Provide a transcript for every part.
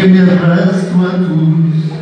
que me abraço a cruz.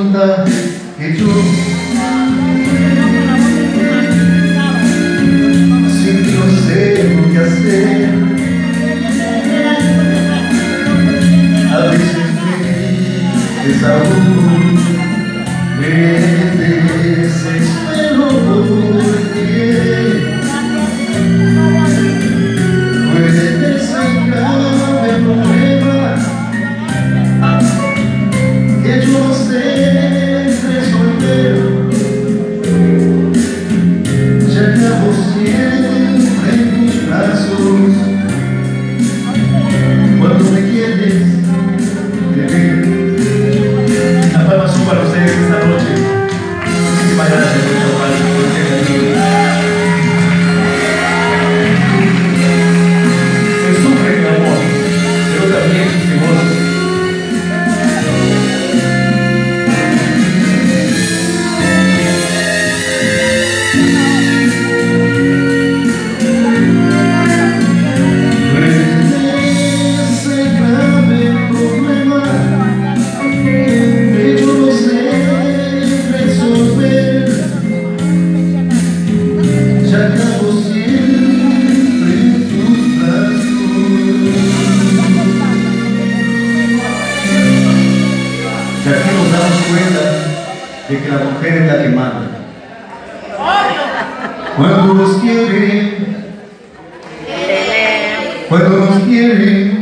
segunda e tu Se eu sei o que hacer A veces me desahogo Aquí nos damos cuenta de que la mujer es la que manda. cuando nos quieren cuando nos quieren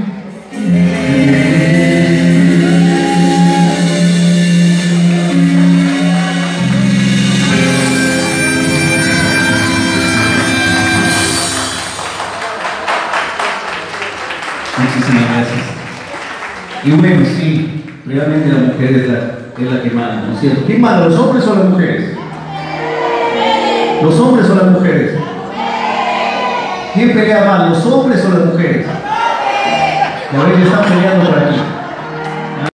Muchísimas gracias. Y bueno, sí, realmente la mujer es la, es la que manda, ¿no es cierto? ¿Quién manda, los hombres o las mujeres? ¿Los hombres o las mujeres? ¿Quién pelea más, los hombres o las mujeres? Y a ver, están peleando por aquí.